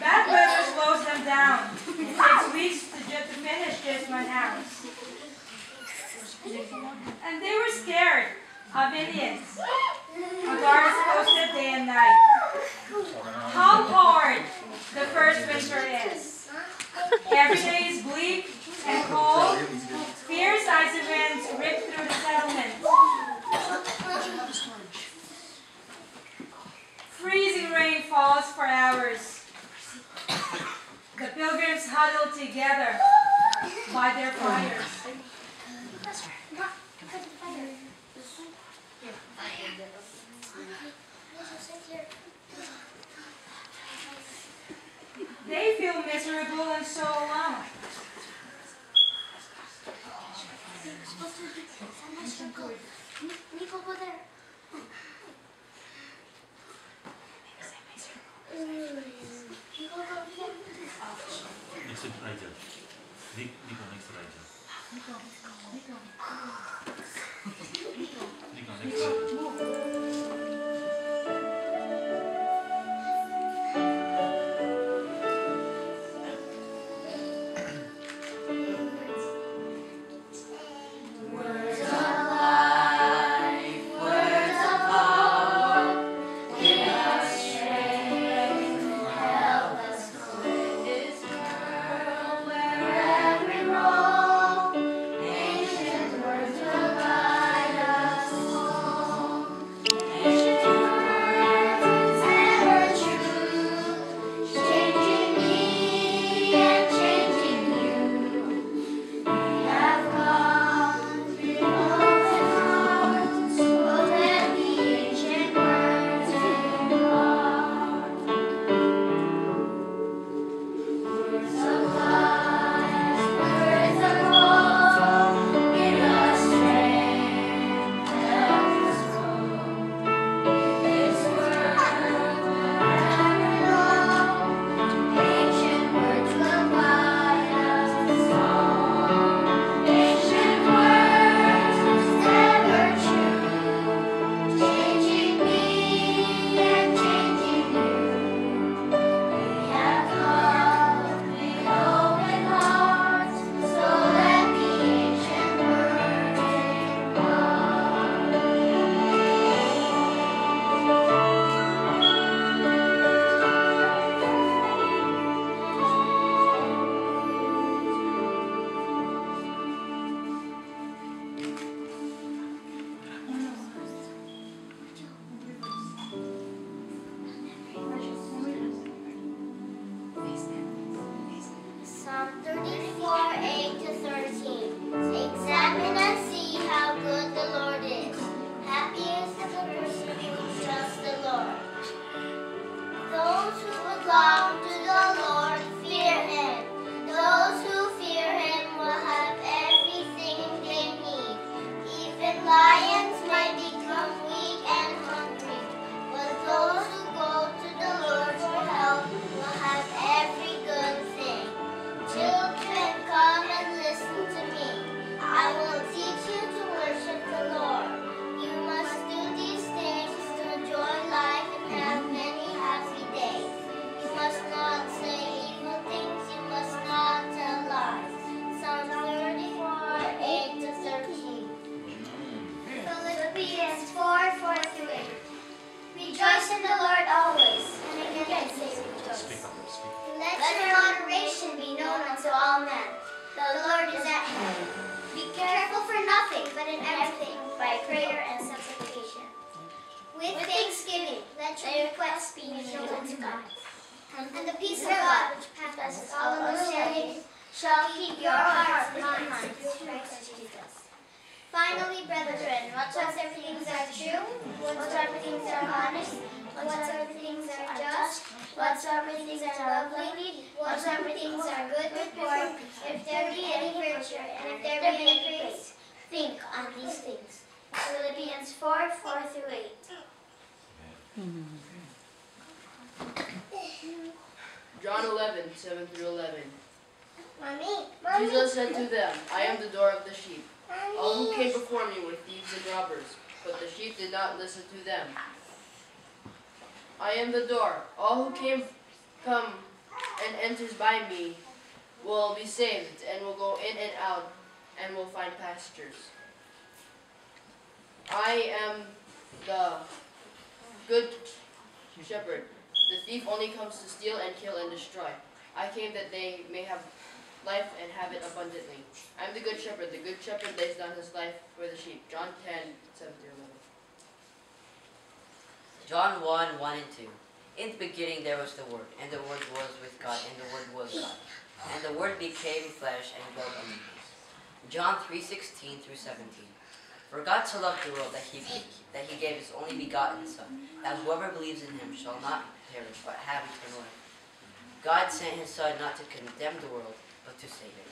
Bad weather slows them down. It takes weeks to just finish just one house. And they were scared of Indians. A guards posted day and night. Pilgrims huddle together by their fires. They feel miserable and so alone. Nico, over next right jump. Nick, Nico, next right jump. Nico, Nico, Nico. Nico, next right jump. And the peace of God, which passes all understanding, shall keep your hearts and minds through Christ Jesus. Finally, brethren, whatsoever things are true, whatsoever things are honest, whatsoever things are just, whatsoever things are lovely, whatsoever things are good report, if there be any virtue, and if there be any praise, think on these things. Philippians 4, 4 through 8. John 11, 7 through 11. Mommy, Jesus said to them, I am the door of the sheep. All who came before me were thieves and robbers, but the sheep did not listen to them. I am the door. All who came, come and enters by me will be saved and will go in and out and will find pastures. I am the good shepherd. The thief only comes to steal and kill and destroy. I came that they may have life and have it abundantly. I am the good shepherd. The good shepherd lays down his life for the sheep. John 10, 7 through 11. John 1, 1 and 2. In the beginning there was the Word, and the Word was with God, and the Word was God. And the Word became flesh and dwelt among us. John 3, 16 through 17. For God so loved the world that he, that he gave his only begotten Son, that whoever believes in him shall not perish, but have eternal life. God sent his Son not to condemn the world, but to save it.